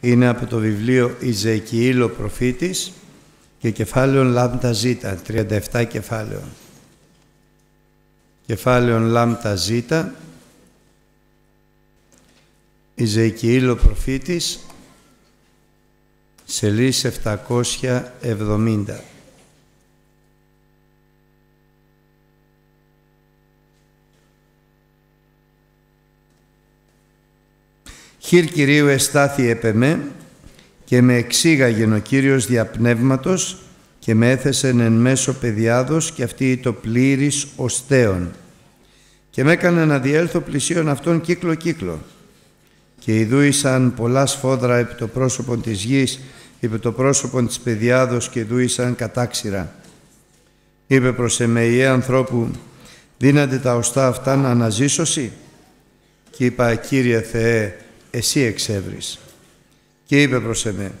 είναι από το βιβλίο Ιζεκιήλ ο προφήτης και κεφάλαιον Λάμπτα Ζήτα, 37 κεφάλαιων. Κεφάλαιον Λάμπτα Ζήτα, Ιζεκιήλ ο προφήτης, σελίς 770. Χείρ Κυρίου εστάθη επεμέ και με εξήγαγεν ο Κύριος διαπνεύματος και με έθεσεν εν μέσω παιδιάδος και αυτή το πλήρης οστέων και με έκανε να διέλθω πλησίον αυτόν κύκλο-κύκλο και ειδούησαν πολλά σφόδρα επί το πρόσωπο της γης επί το πρόσωπο της παιδιάδος και ειδούησαν κατάξυρα. Είπε προς εμεϊέ ανθρώπου δίνατε τα οστά αυτά να αναζήσωση και είπα Κύριε Θεέ εσύ εξεύρεις. Και είπε προς εμέ,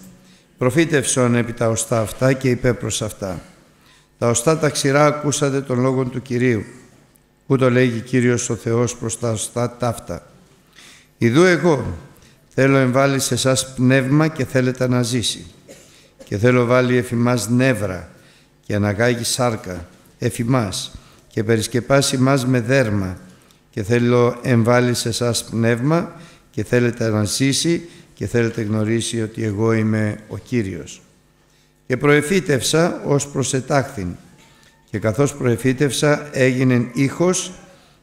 προφήτευσον επί τα οστά αυτά και είπε προς αυτά. Τα οστά τα ξηρά ακούσατε τον λόγο του Κυρίου. Ούτω λέγει Κύριος ο Θεός προς τα οστά ταύτα. Ιδού εγώ θέλω εμβάλει σε εσάς πνεύμα και θέλετε να ζήσει. Και θέλω βάλει εφημάς νεύρα και αναγάγει σάρκα, εφημάς και περισκεπάσει μας με δέρμα και θέλω εμβάλει σε εσάς πνεύμα και θέλετε να ζήσει και θέλετε γνωρίσει ότι εγώ είμαι ο Κύριος. Και προεφήτευσα ως προσετάχθην και καθώς προεφήτευσα έγινε ήχος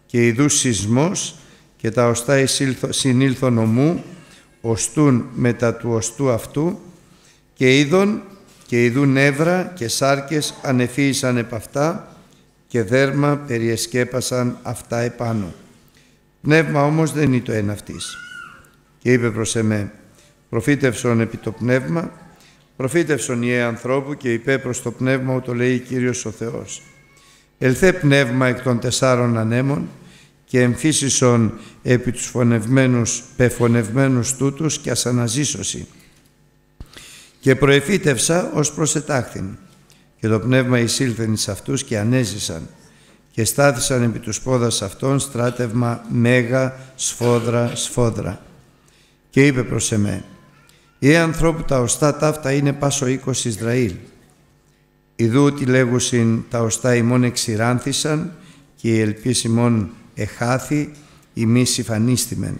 και ιδούς σεισμός και τα οστά συνήλθον ομού οστούν μετά του οστού αυτού και είδον και ειδού νεύρα και σάρκες ανεφύησαν επ' αυτά και δέρμα περιεσκέπασαν αυτά επάνω. Πνεύμα όμως δεν είναι το ένα αυτής και είπε προς εμέ «Προφήτευσον επί το πνεύμα, προφήτευσον ιέ ανθρώπου και είπε προς το πνεύμα ούτω λέει Κύριος ο Θεός. Ελθέ πνεύμα εκ των τεσσάρων ανέμων και εμφύσισον επί τους φωνευμένους, πεφωνευμένους τούτους και ασαναζήσωση. Και προεφήτευσα ως προσετάχθην και το πνεύμα εισήλθεν εις αυτούς και ανέζησαν και στάθησαν επί τους πόδας αυτών στράτευμα μέγα σφόδρα σφόδρα και είπε προς εμέ «Οι ανθρώπου τα οστά ταύτα είναι πάσο οίκος Ισραήλ. Ιδού ότι λέγουσιν τα οστά ημών εξηράνθησαν και η ελπίς ημών εχάθη ημί συμφανίστημεν.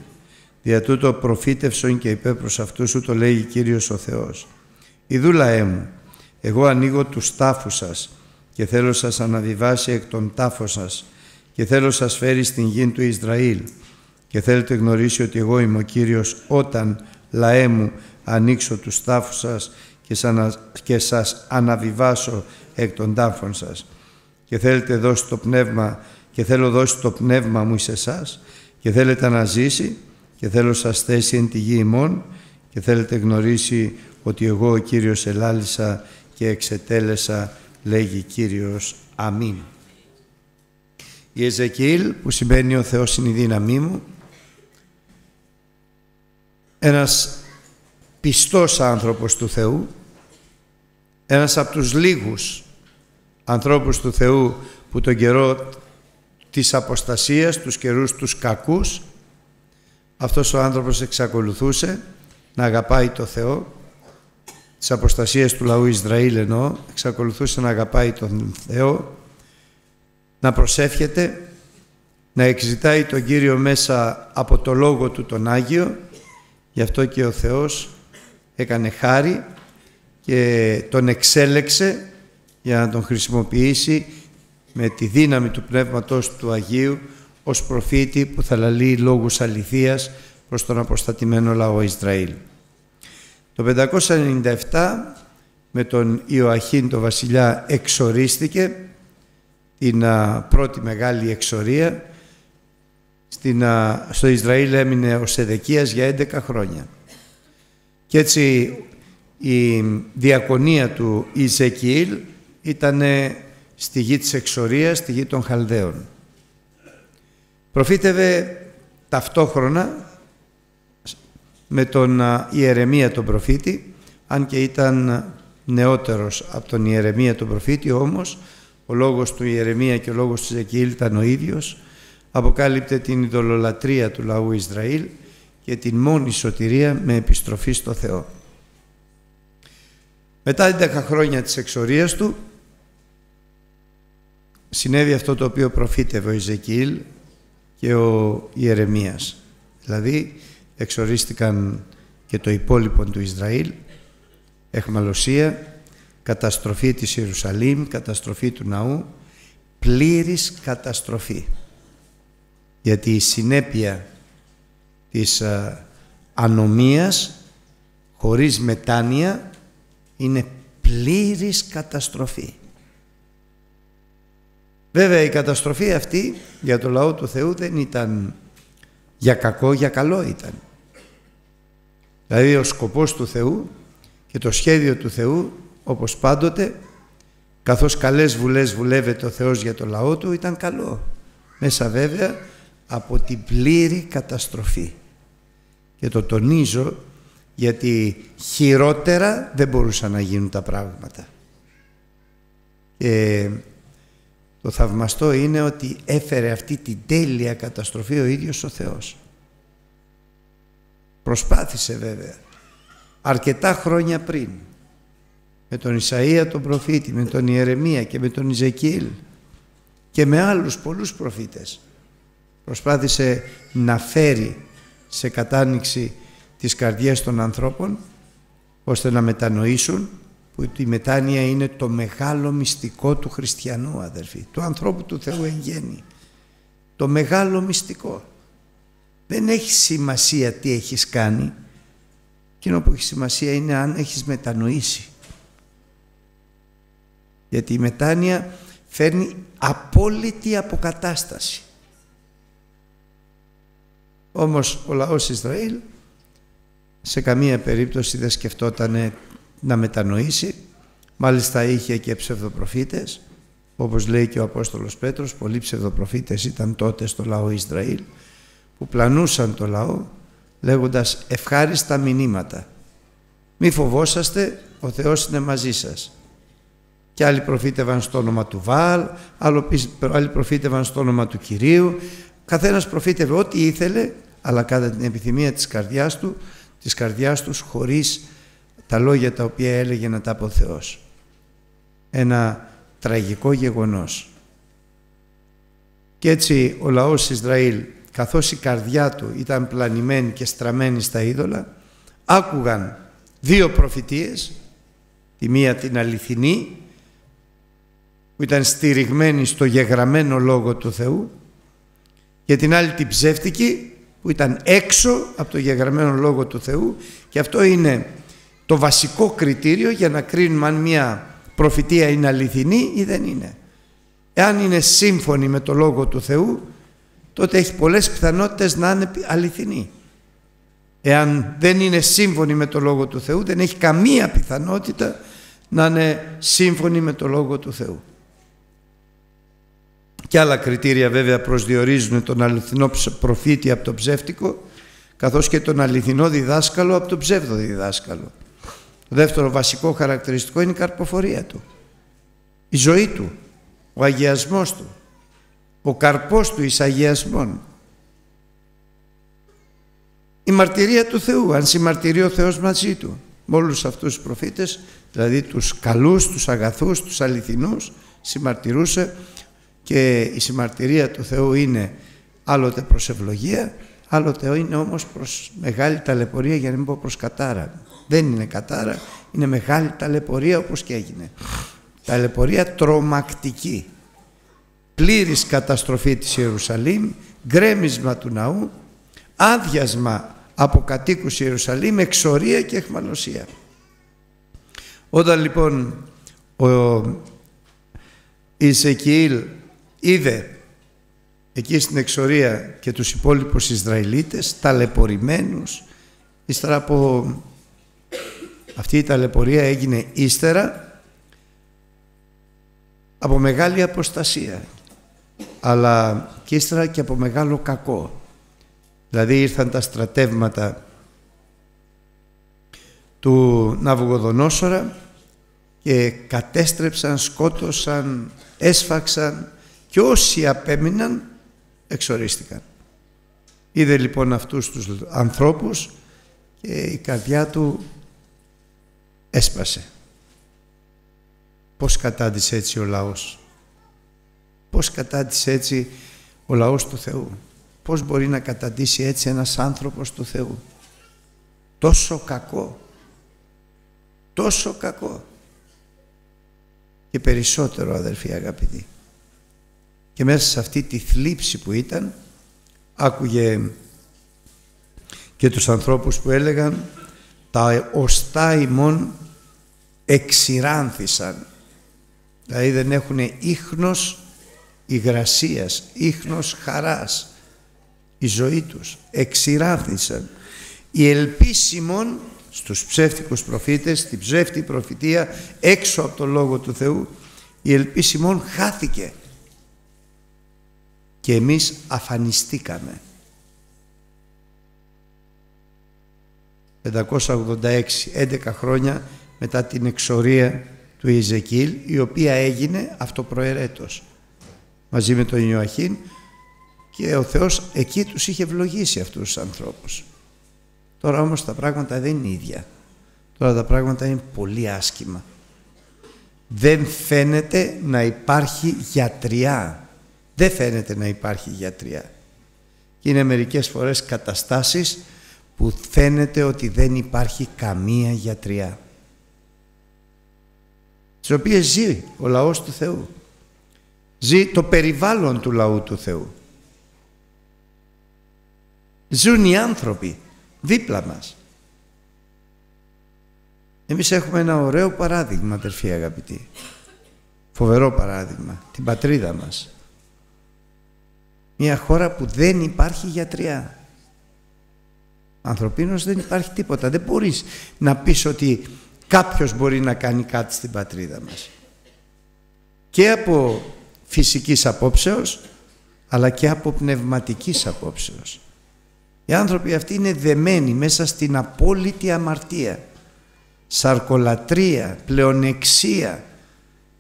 Δια τούτο προφήτευσον και είπε προς αυτούς σου το λέγει Κύριος ο Θεός. Ιδού λαέ μου, εγώ ανοίγω τους τάφους σας και θέλω σας αναβιβάσει εκ των τάφων σας και θέλω σας φέρει στην γη του Ισραήλ και θέλετε γνωρίσει ότι εγώ είμαι ο Κύριος όταν λαέ μου ανοίξω τους τάφους σας και σας αναβιβάσω εκ των τάφων σας και θέλετε δώσει το πνεύμα και θέλω δώσει το πνεύμα μου σε εσάς και θέλετε να ζήσει και θέλω σας θέσει εν τη γη ημών και θέλετε γνωρίσει ότι εγώ ο Κύριος ελάλησα και εξετέλεσα λέγει Κύριος Αμήν. Η Εζεκίλ που σημαίνει ο Θεός είναι η δύναμή μου ένας πιστός άνθρωπος του Θεού, ένας από τους λίγους ανθρώπους του Θεού που τον καιρό της αποστασίας, τους καιρούς τους κακούς, αυτός ο άνθρωπος εξακολουθούσε να αγαπάει το Θεό, της αποστασίας του λαού Ισραήλ εννοώ, εξακολουθούσε να αγαπάει τον Θεό, να προσεύχεται, να εξητάει τον Κύριο μέσα από το Λόγο Του τον Άγιο Γι' αυτό και ο Θεός έκανε χάρη και τον εξέλεξε για να τον χρησιμοποιήσει με τη δύναμη του Πνεύματος του Αγίου ως προφήτη που θα λαλεί λόγους αληθείας προς τον αποστατημένο λαό Ισραήλ. Το 597 με τον Ιωαχήν το βασιλιά εξορίστηκε την πρώτη μεγάλη εξορία στην, στο Ισραήλ έμεινε ο Σεδεκίας για 11 χρόνια. Και έτσι η διακονία του Ιζεκιήλ ήταν στη γη της εξορίας, στη γη των Χαλδαίων. Προφήτευε ταυτόχρονα με τον Ιερεμία τον προφήτη, αν και ήταν νεότερος από τον Ιερεμία τον προφήτη, όμως ο λόγος του Ιερεμία και ο λόγος του Ιζεκιήλ ήταν ο ίδιος, αποκάλυπτε την ειδωλολατρεία του λαού Ισραήλ και την μόνη σωτηρία με επιστροφή στο Θεό. Μετά 10 χρόνια της εξορίας του συνέβη αυτό το οποίο προφήτευε ο Ιζεκίλ και ο Ιερεμίας. Δηλαδή εξορίστηκαν και το υπόλοιπο του Ισραήλ, εχμαλωσία, καταστροφή της Ιερουσαλήμ, καταστροφή του ναού, πλήρης καταστροφή. Γιατί η συνέπεια της α, ανομίας χωρίς μετάνοια είναι πλήρης καταστροφή. Βέβαια η καταστροφή αυτή για το λαό του Θεού δεν ήταν για κακό, για καλό ήταν. Δηλαδή ο σκοπός του Θεού και το σχέδιο του Θεού όπως πάντοτε καθώς καλές βουλές βουλεύεται ο Θεός για το λαό του ήταν καλό. Μέσα βέβαια από την πλήρη καταστροφή. Και το τονίζω γιατί χειρότερα δεν μπορούσαν να γίνουν τα πράγματα. Και το θαυμαστό είναι ότι έφερε αυτή την τέλεια καταστροφή ο ίδιος ο Θεός. Προσπάθησε βέβαια αρκετά χρόνια πριν με τον Ισαΐα τον προφήτη, με τον Ιερεμία και με τον Ιζεκίλ και με άλλους πολλούς προφήτες. Προσπάθησε να φέρει σε κατάνοιξη τις καρδιές των ανθρώπων ώστε να μετανοήσουν που η μετάνοια είναι το μεγάλο μυστικό του χριστιανού αδερφοί, του ανθρώπου του Θεού εν γέννη. Το μεγάλο μυστικό. Δεν έχει σημασία τι έχεις κάνει, εκείνο που έχει σημασία είναι αν έχεις μετανοήσει. Γιατί η μετάνοια φέρνει απόλυτη αποκατάσταση. Όμως ο λαός Ισραήλ σε καμία περίπτωση δεν σκεφτόταν να μετανοήσει. Μάλιστα είχε και ψευδοπροφήτες, όπως λέει και ο Απόστολος Πέτρος, πολλοί ψευδοπροφήτες ήταν τότε στο λαό Ισραήλ, που πλανούσαν το λαό λέγοντας ευχάριστα μηνύματα. Μη φοβόσαστε, ο Θεός είναι μαζί σας. Και άλλοι προφήτευαν στο όνομα του Βάλ, άλλοι προφήτευαν στο όνομα του Κυρίου. Καθένας προφήτευε ό,τι ήθελε, αλλά κατά την επιθυμία της καρδιάς του, της καρδιάς τους χωρίς τα λόγια τα οποία έλεγε να τα πω ο Θεός. Ένα τραγικό γεγονός. Και έτσι ο λαός Ισραήλ, καθώς η καρδιά του ήταν πλανημένη και στραμμένη στα είδωλα, άκουγαν δύο προφητείες, τη μία την αληθινή, που ήταν στηριγμένη στο γεγραμμένο Λόγο του Θεού, και την άλλη την ψεύτικη, που ήταν έξω από το γεγραμμένο Λόγο του Θεού και αυτό είναι το βασικό κριτήριο για να κρίνουμε αν μια προφητεία είναι αληθινή ή δεν είναι. Εάν είναι σύμφωνη με το Λόγο του Θεού, τότε έχει πολλές πιθανότητες να είναι αληθινή. Εάν δεν είναι σύμφωνη με το Λόγο του Θεού, δεν έχει καμία πιθανότητα να είναι σύμφωνη με το Λόγο του Θεού. Και άλλα κριτήρια βέβαια προσδιορίζουν τον αληθινό προφήτη από τον ψεύτικο, καθώς και τον αληθινό διδάσκαλο από τον ψεύδο διδάσκαλο. Το δεύτερο βασικό χαρακτηριστικό είναι η καρποφορία του. Η ζωή του, ο αγιασμός του, ο καρπός του εις αγιασμών. Η μαρτυρία του Θεού, αν συμμαρτυρεί ο Θεός μαζί του. Με όλους αυτούς τους προφήτες, δηλαδή τους καλούς, τους αγαθούς, τους αληθινούς, συμμαρτυρούσε και η συμμαρτυρία του Θεού είναι άλλοτε προς ευλογία, άλλοτε είναι όμως προς μεγάλη ταλαιπωρία για να μην πω προς κατάρα. Δεν είναι κατάρα, είναι μεγάλη ταλαιπωρία όπως και έγινε. Ταλαιπωρία τρομακτική. Πλήρης καταστροφή της Ιερουσαλήμ, γκρέμισμα του ναού, άδειασμα από κατοίκους Ιερουσαλήμ, εξορία και εχμαλωσία. Όταν λοιπόν ο Ισεκιήλ είδε εκεί στην εξορία και τους υπόλοιπους Ισραηλίτες ταλαιπωρημένους. Ύστερα από αυτή η ταλαιπωρία έγινε ύστερα από μεγάλη αποστασία. Αλλά και ύστερα και από μεγάλο κακό. Δηλαδή ήρθαν τα στρατεύματα του Ναυγοδονόσορα και κατέστρεψαν, σκότωσαν, έσφαξαν και όσοι απέμειναν εξορίστηκαν. Είδε λοιπόν αυτούς τους ανθρώπους και η καρδιά του έσπασε. Πώς κατάντησε έτσι ο λαός; Πώς κατάντησε έτσι ο λαός του Θεού; Πώς μπορεί να καταντήσει έτσι ένας άνθρωπος του Θεού; Τόσο κακό. Τόσο κακό. Και περισσότερο αδερφοί αγαπητοί. Και μέσα σε αυτή τη θλίψη που ήταν άκουγε και τους ανθρώπους που έλεγαν τα οστά ημών εξηράνθησαν δηλαδή δεν έχουν ίχνος υγρασίας, ίχνος χαράς. Η ζωή τους εξηράνθησαν. Η ελπίσιμον στους ψεύτικους προφήτες στην ψεύτη προφητεία έξω από το Λόγο του Θεού η ελπίσιμον χάθηκε και εμείς αφανιστήκαμε 586, 11 χρόνια μετά την εξορία του Ιζεκίλ, η οποία έγινε αυτοπροαιρέτως μαζί με τον Ιωαχήν και ο Θεός εκεί τους είχε ευλογήσει αυτούς τους ανθρώπους. Τώρα όμως τα πράγματα δεν είναι ίδια. Τώρα τα πράγματα είναι πολύ άσχημα. Δεν φαίνεται να υπάρχει γιατριά. Δεν φαίνεται να υπάρχει γιατριά. Και είναι μερικές φορές καταστάσεις που φαίνεται ότι δεν υπάρχει καμία γιατριά τις οποίες ζει ο λαός του Θεού. Ζει το περιβάλλον του λαού του Θεού. Ζουν οι άνθρωποι δίπλα μας. Εμείς έχουμε ένα ωραίο παράδειγμα αδερφοί αγαπητοί. Φοβερό παράδειγμα. Την πατρίδα μας μια χώρα που δεν υπάρχει γιατριά Ανθρωπίνως δεν υπάρχει τίποτα. Δεν μπορείς να πεις ότι κάποιος μπορεί να κάνει κάτι στην πατρίδα μας. Και από φυσικής απόψεως, αλλά και από πνευματικής απόψεως. Οι άνθρωποι αυτοί είναι δεμένοι μέσα στην απόλυτη αμαρτία, σαρκολατρία, πλεονεξία,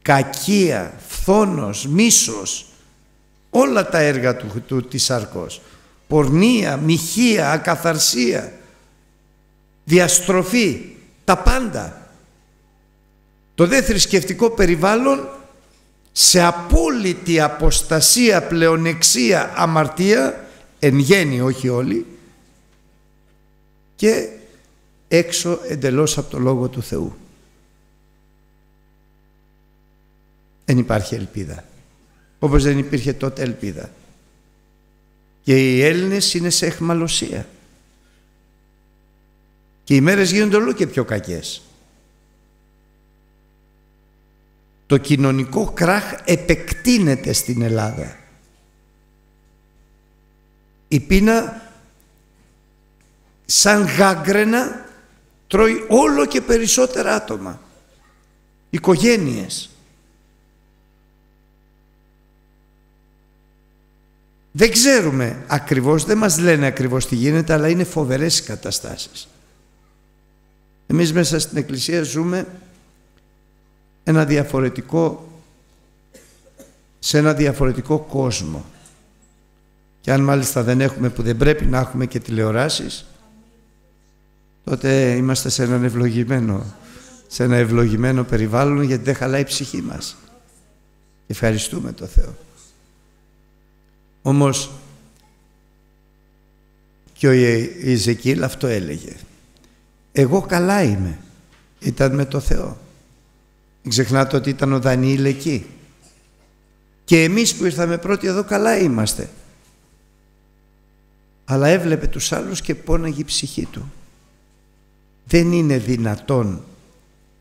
κακία, φθόνος, μίσος, όλα τα έργα του, του της σαρκός πορνεία, μοιχεία, ακαθαρσία, διαστροφή, τα πάντα. Το δε θρησκευτικό περιβάλλον σε απόλυτη αποστασία, πλεονεξία, αμαρτία, εν γέννη όχι όλοι, και έξω εντελώς από το Λόγο του Θεού. Δεν υπάρχει ελπίδα. Όπως δεν υπήρχε τότε ελπίδα και οι Έλληνες είναι σε εχμαλωσία. Και οι μέρες γίνονται όλο και πιο κακές. Το κοινωνικό κράχ επεκτείνεται στην Ελλάδα. Η πείνα σαν γάγκρενα τρώει όλο και περισσότερα άτομα. Οικογένειες. Δεν ξέρουμε ακριβώς, δεν μας λένε ακριβώς τι γίνεται, αλλά είναι φοβερές οι καταστάσεις. Εμείς μέσα στην Εκκλησία ζούμε ένα διαφορετικό, σε ένα διαφορετικό κόσμο. Και αν μάλιστα δεν έχουμε, που δεν πρέπει να έχουμε και τηλεοράσεις, τότε είμαστε σε ένα ευλογημένο, σε ένα ευλογημένο περιβάλλον γιατί δεν χαλάει η ψυχή μας. Ευχαριστούμε το Θεό. Όμως και ο Ιζεκίλ αυτό έλεγε. Εγώ καλά είμαι. Ήταν με το Θεό. Μην ξεχνάτε ότι ήταν ο Δανιήλ εκεί. Και εμείς που ήρθαμε πρώτοι εδώ καλά είμαστε. Αλλά έβλεπε τους άλλους και πόναγε η ψυχή του. Δεν είναι δυνατόν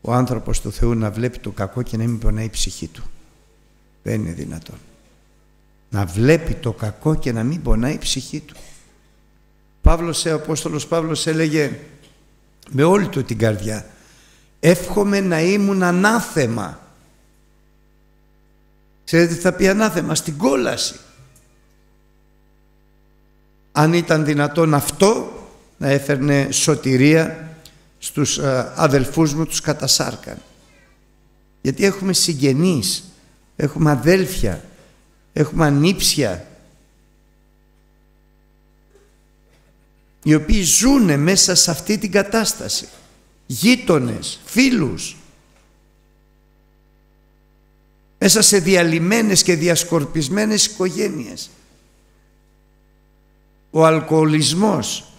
ο άνθρωπος του Θεού να βλέπει το κακό και να μην πονάει η ψυχή του. Δεν είναι δυνατόν να βλέπει το κακό και να μην πονάει η ψυχή του. Παύλος, ο Απόστολος Παύλος έλεγε με όλη του την καρδιά εύχομαι να ήμουν ανάθεμα. Ξέρετε τι θα πει ανάθεμα, στην κόλαση. Αν ήταν δυνατόν αυτό να έφερνε σωτηρία στους ε, αδελφούς μου τους κατασάρκαν. Γιατί έχουμε συγγενείς, έχουμε αδέλφια, έχουμε ανήψια οι οποίοι ζουν μέσα σε αυτή την κατάσταση. Γείτονες, φίλους. Μέσα σε διαλυμένες και διασκορπισμένες οικογένειες. Ο αλκοολισμός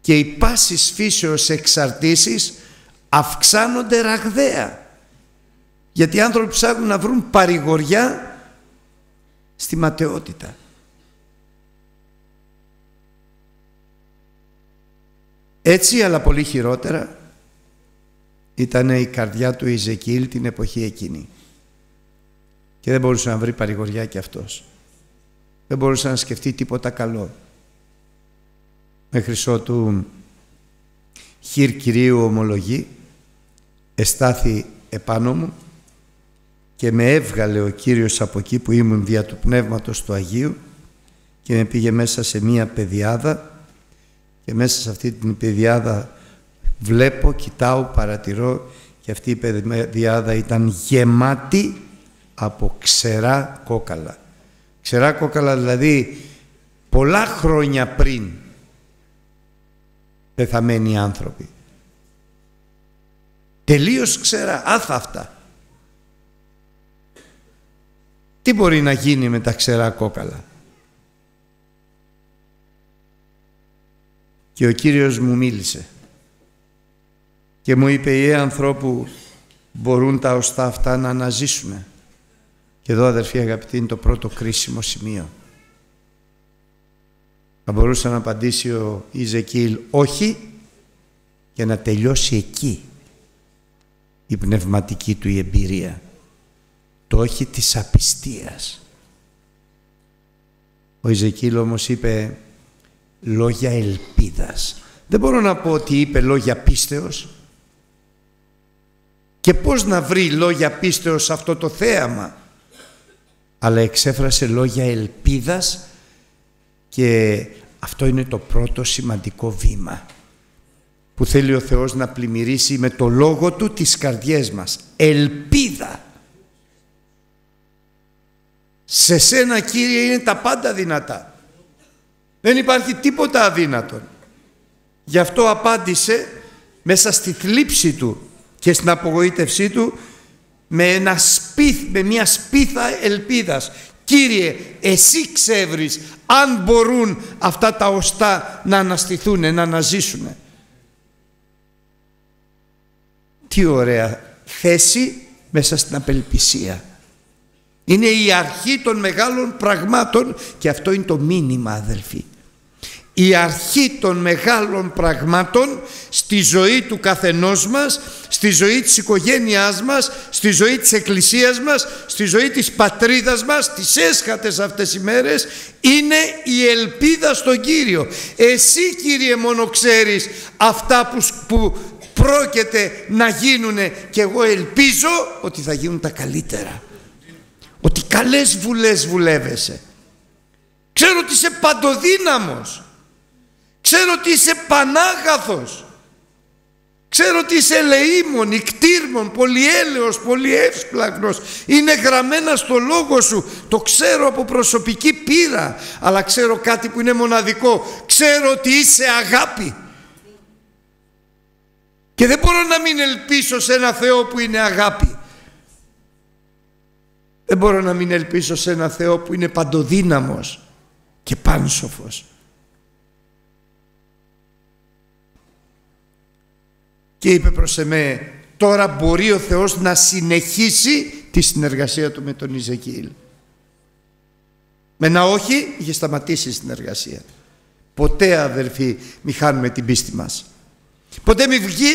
και οι πάσης φύσεως εξαρτήσεις αυξάνονται ραγδαία. Γιατί οι άνθρωποι ψάχνουν να βρουν παρηγοριά στη ματαιότητα. Έτσι αλλά πολύ χειρότερα ήταν η καρδιά του Ιζεκίλ την εποχή εκείνη. Και δεν μπορούσε να βρει παρηγοριά κι αυτός. Δεν μπορούσε να σκεφτεί τίποτα καλό. Μέχρι ότου χείρ Κυρίου ομολογεί, εστάθη επάνω μου και με έβγαλε ο Κύριος από εκεί που ήμουν δια του Πνεύματος του Αγίου και με πήγε μέσα σε μία πεδιάδα και μέσα σε αυτή την πεδιάδα βλέπω, κοιτάω, παρατηρώ και αυτή η πεδιάδα ήταν γεμάτη από ξερά κόκαλα. Ξερά κόκαλα δηλαδή πολλά χρόνια πριν πεθαμένοι άνθρωποι. Τελείως ξερά, άθαυτα. Τι μπορεί να γίνει με τα ξερά κόκαλα; Και ο Κύριος μου μίλησε και μου είπε «Οι ανθρώπου μπορούν τα οστά αυτά να αναζήσουν». Και εδώ αδερφοί αγαπητοί είναι το πρώτο κρίσιμο σημείο. Θα μπορούσε να απαντήσει ο Ιζεκίλ όχι και να τελειώσει εκεί η πνευματική του η εμπειρία. Το όχι της απιστίας. Ο Ιζεκίλ όμως είπε λόγια ελπίδας. Δεν μπορώ να πω ότι είπε λόγια πίστεως. Και πώς να βρει λόγια πίστεως αυτό το θέαμα. Αλλά εξέφρασε λόγια ελπίδας και αυτό είναι το πρώτο σημαντικό βήμα που θέλει ο Θεός να πλημμυρίσει με το λόγο Του τις καρδιές μας. Ελπίδα. Σε σένα Κύριε είναι τα πάντα δυνατά. Δεν υπάρχει τίποτα αδύνατο. Γι' αυτό απάντησε μέσα στη θλίψη του και στην απογοήτευσή του με, ένα σπίθ, με μια σπίθα ελπίδας. Κύριε, εσύ ξεύρεις αν μπορούν αυτά τα οστά να αναστηθούν, να αναζήσουν. Τι ωραία θέση μέσα στην απελπισία. Είναι η αρχή των μεγάλων πραγμάτων και αυτό είναι το μήνυμα αδελφοί η αρχή των μεγάλων πραγμάτων στη ζωή του καθενός μας, στη ζωή της οικογένειάς μας, στη ζωή της εκκλησίας μας, στη ζωή της πατρίδας μας, τις έσχατες αυτές οι μέρες, είναι η ελπίδα στον Κύριο. Εσύ Κύριε μόνο ξέρεις αυτά που, που πρόκειται να γίνουν και εγώ ελπίζω ότι θα γίνουν τα καλύτερα. Ότι καλές βουλές βουλεύεσαι. Ξέρω ότι είσαι παντοδύναμος. Ξέρω ότι είσαι πανάγαθος. Ξέρω ότι είσαι ελεήμων, ικτήρμων, πολυέλεος, πολυεύσπλαχνος. Είναι γραμμένα στο λόγο σου. Το ξέρω από προσωπική πείρα. Αλλά ξέρω κάτι που είναι μοναδικό. Ξέρω ότι είσαι αγάπη. Και δεν μπορώ να μην ελπίσω σε ένα Θεό που είναι αγάπη. Δεν μπορώ να μην ελπίσω σε ένα Θεό που είναι παντοδύναμος και πάνσοφος. και είπε προς εμέ τώρα μπορεί ο Θεός να συνεχίσει τη συνεργασία του με τον Ιζεκίλ. Με ένα όχι είχε σταματήσει η συνεργασία. Ποτέ αδερφοί μη χάνουμε την πίστη μας. Ποτέ μη βγει,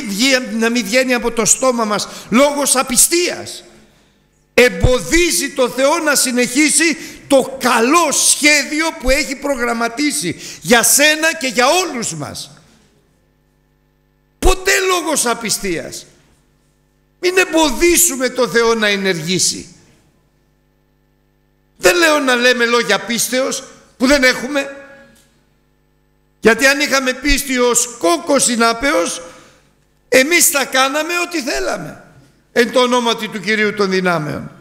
να μην βγαίνει από το στόμα μας λόγος απιστίας. Εμποδίζει το Θεό να συνεχίσει το καλό σχέδιο που έχει προγραμματίσει για σένα και για όλους μας. Ποτέ λόγος απιστίας. Μην εμποδίσουμε το Θεό να ενεργήσει. Δεν λέω να λέμε λόγια πίστεως που δεν έχουμε. Γιατί αν είχαμε πίστη ως κόκκος συνάπεως, εμείς θα κάναμε ό,τι θέλαμε. Εν το ονόματι του Κυρίου των δυνάμεων.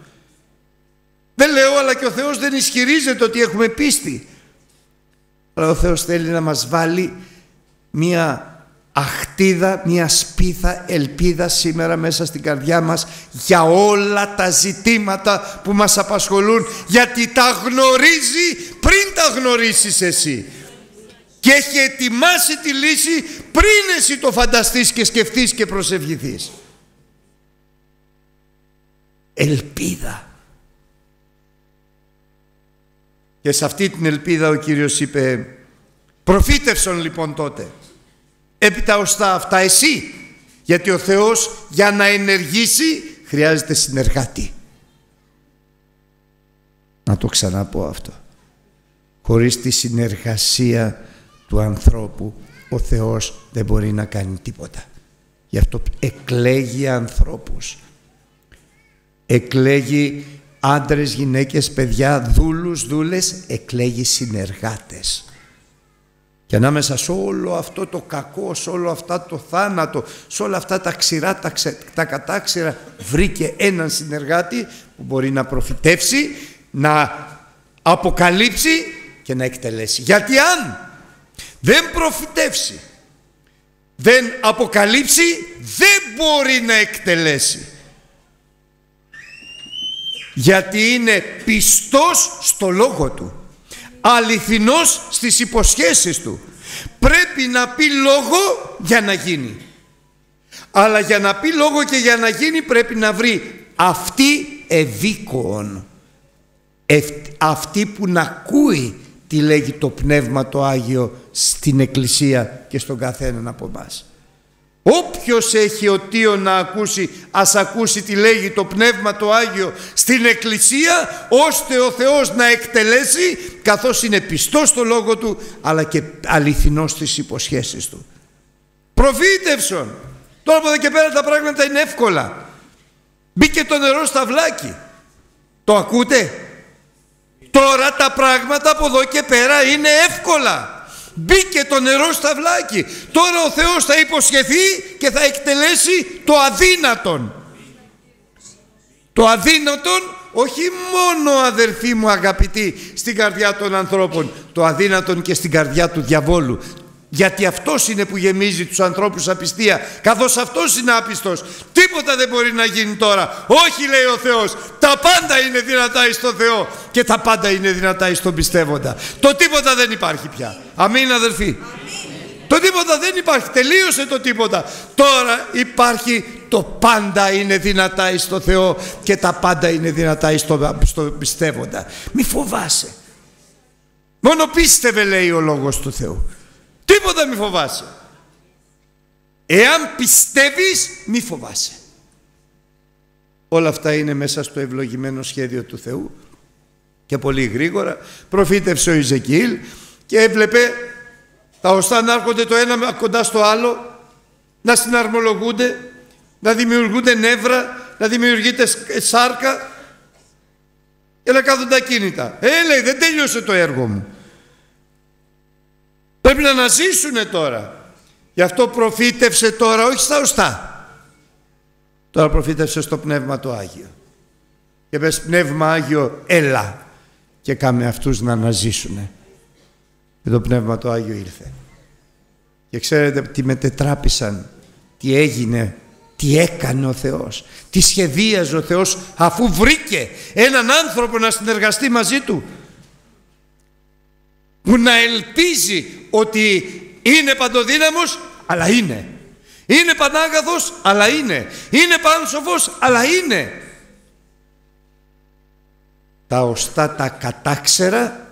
Δεν λέω αλλά και ο Θεός δεν ισχυρίζεται ότι έχουμε πίστη. Αλλά ο Θεός θέλει να μας βάλει μία αχτίδα, μία σπίθα ελπίδα σήμερα μέσα στην καρδιά μας για όλα τα ζητήματα που μας απασχολούν γιατί τα γνωρίζει πριν τα γνωρίσεις εσύ και έχει ετοιμάσει τη λύση πριν εσύ το φανταστείς και σκεφτείς και προσευχηθείς. Ελπίδα. Και σε αυτή την ελπίδα ο Κύριος είπε προφήτευσον λοιπόν τότε έπειτα ως τα αυτά εσύ γιατί ο Θεός για να ενεργήσει χρειάζεται συνεργάτη. Να το ξαναπώ αυτό. Χωρίς τη συνεργασία του ανθρώπου ο Θεός δεν μπορεί να κάνει τίποτα. Γι' αυτό εκλέγει ανθρώπους. Εκλέγει άντρες, γυναίκες, παιδιά, δούλους, δούλες, εκλέγει συνεργάτες. Και ανάμεσα σε όλο αυτό το κακό, σε όλο αυτά το θάνατο, σε όλα αυτά τα ξηρά, τα, τα κατάξυρα, βρήκε έναν συνεργάτη που μπορεί να προφητεύσει, να αποκαλύψει και να εκτελέσει. Γιατί αν δεν προφητεύσει, δεν αποκαλύψει, δεν μπορεί να εκτελέσει. Γιατί είναι πιστός στο λόγο του. Αληθινός στις υποσχέσεις του. Πρέπει να πει λόγο για να γίνει. Αλλά για να πει λόγο και για να γίνει πρέπει να βρει αυτή ευήκοον. Αυτή που να ακούει τι λέγει το Πνεύμα το Άγιο στην Εκκλησία και στον καθέναν από εμάς. Όποιος έχει οτίο να ακούσει, ας ακούσει τι λέγει το Πνεύμα το Άγιο στην Εκκλησία, ώστε ο Θεός να εκτελέσει, καθώς είναι πιστός στο Λόγο Του, αλλά και αληθινός στις υποσχέσεις Του. Προφήτευσον. Τώρα από εδώ και πέρα τα πράγματα είναι εύκολα. Μπήκε το νερό στα βλάκι. Το ακούτε; Τώρα τα πράγματα από εδώ και πέρα είναι εύκολα. Μπήκε το νερό στα βλάκι. Τώρα ο Θεός θα υποσχεθεί και θα εκτελέσει το αδύνατον. Το αδύνατον όχι μόνο αδερφοί μου αγαπητοί στην καρδιά των ανθρώπων, το αδύνατον και στην καρδιά του διαβόλου. Γιατί αυτός είναι που γεμίζει τους ανθρώπους απιστία καθώς αυτός είναι άπιστος. Τίποτα δεν μπορεί να γίνει τώρα. Όχι λέει ο Θεός. Τα πάντα είναι δυνατά εις τον Θεό και τα πάντα είναι δυνατά εις τον πιστεύοντα. Το τίποτα δεν υπάρχει πια. Αμήν αδερφοί. Το τίποτα δεν υπάρχει. Τελείωσε το τίποτα. Τώρα υπάρχει το πάντα είναι δυνατά εις τον Θεό και τα πάντα είναι δυνατά εις τον πιστεύοντα. Μη φοβάσαι. Μόνο πίστευε λέει ο Λόγος του Θεού. Τίποτα μη φοβάσαι. Εάν πιστεύεις μη φοβάσαι. Όλα αυτά είναι μέσα στο ευλογημένο σχέδιο του Θεού και πολύ γρήγορα προφήτευσε ο Ιζεκίλ και έβλεπε τα οστά να έρχονται το ένα κοντά στο άλλο να συναρμολογούνται να δημιουργούνται νεύρα να δημιουργείται σάρκα και να κάθονται ακίνητα. Ε, λέει, δεν τέλειωσε το έργο μου. Πρέπει να αναζήσουνε τώρα. Γι' αυτό προφήτευσε τώρα όχι στα οστά. Τώρα προφήτευσε στο Πνεύμα το Άγιο. Και πες Πνεύμα Άγιο έλα και κάμε αυτούς να αναζήσουνε. Και το Πνεύμα το Άγιο ήρθε. Και ξέρετε τι μετετράπησαν, τι έγινε, τι έκανε ο Θεός, τι σχεδίαζε ο Θεός αφού βρήκε έναν άνθρωπο να συνεργαστεί μαζί του που να ελπίζει ότι είναι παντοδύναμος αλλά είναι. Είναι πανάγαθος αλλά είναι. Είναι πάνσοφος αλλά είναι. Τα οστά τα κατάξερα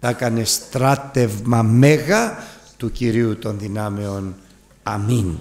τα έκανε στράτευμα μέγα του Κυρίου των δυνάμεων. Αμήν